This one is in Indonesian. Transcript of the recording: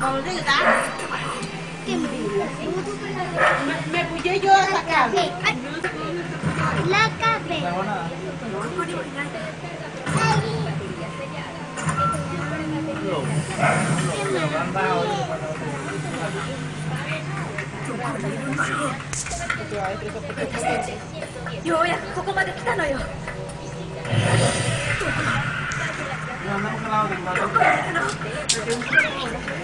Còn cái gì ta? Mẹ phụ chơi vô sacar. La cabeza. Ay. ようやくここまで来たのよ Yan, naman ka lang. よろしくお願いします。